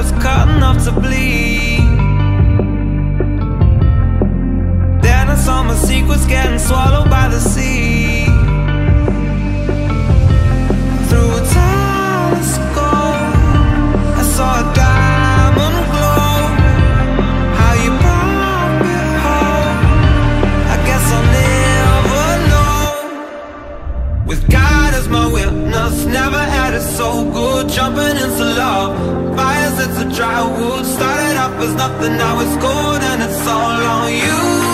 was cut enough to bleed. Then I saw my secrets getting swallowed by the sea. Through a telescope, I saw a diamond glow. How you brought me home. I guess I'll never know. With God as my witness, never had it so good. Jumping into love, fires it's a dry wood. Started off as nothing, now it's gold, and it's all on you.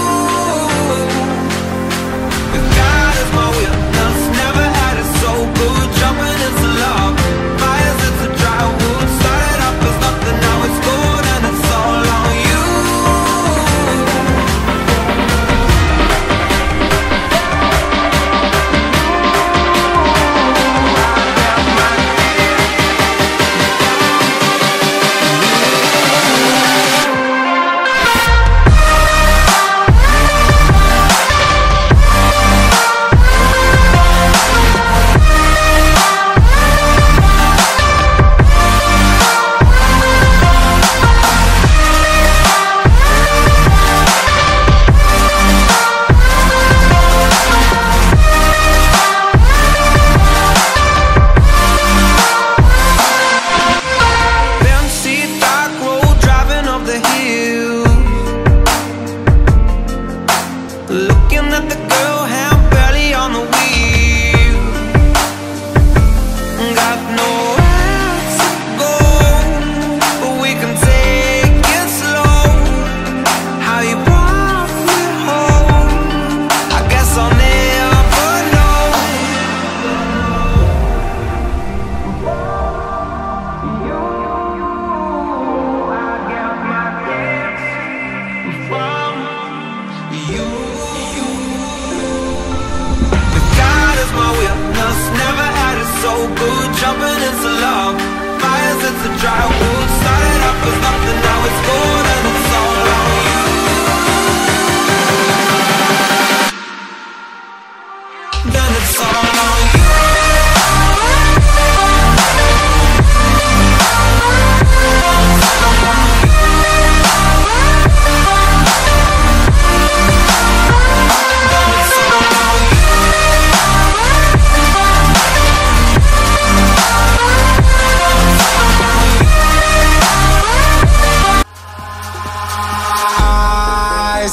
Jumping into love, fires it's a dry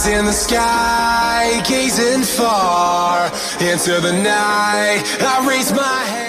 In the sky, gazing far into the night. I raise my hand.